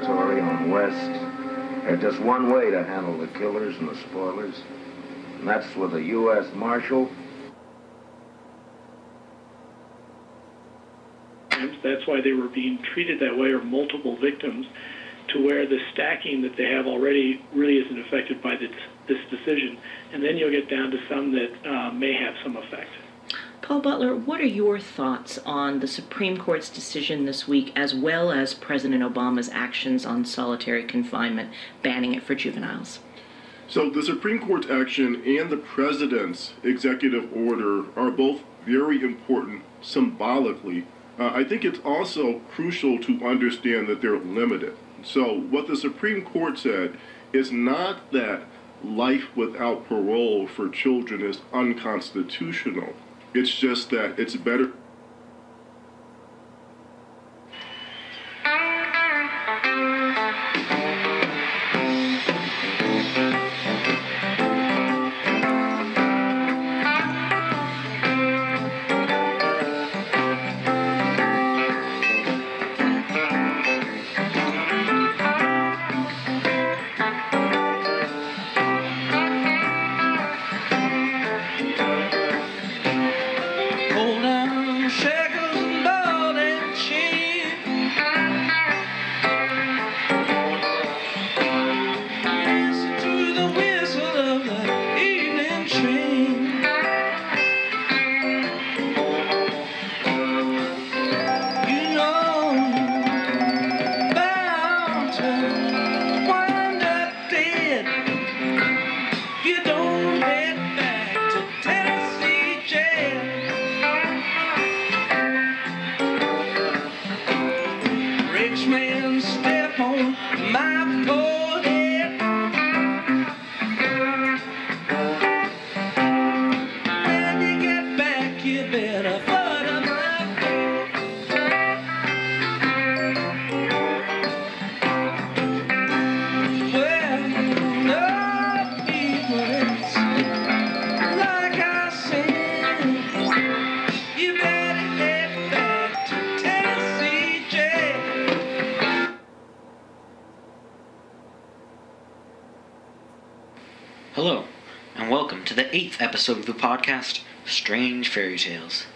territory on West. There's just one way to handle the killers and the spoilers, and that's with a U.S. Marshal That's why they were being treated that way, or multiple victims, to where the stacking that they have already really isn't affected by this, this decision. And then you'll get down to some that uh, may have some effect. Paul Butler, what are your thoughts on the Supreme Court's decision this week, as well as President Obama's actions on solitary confinement, banning it for juveniles? So, the Supreme Court's action and the President's executive order are both very important symbolically. Uh, I think it's also crucial to understand that they're limited. So, what the Supreme Court said is not that life without parole for children is unconstitutional. It's just that it's better Hello, and welcome to the eighth episode of the podcast, Strange Fairy Tales.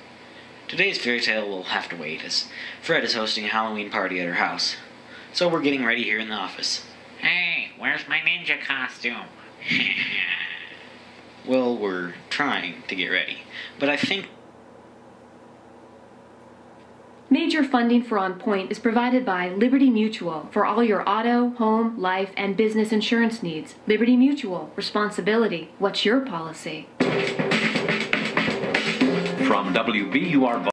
Today's fairy tale will have to wait, as Fred is hosting a Halloween party at her house. So we're getting ready here in the office. Hey, where's my ninja costume? Well, we're trying to get ready, but I think Major funding for On Point is provided by Liberty Mutual for all your auto, home, life, and business insurance needs. Liberty Mutual, responsibility. What's your policy? From WBUR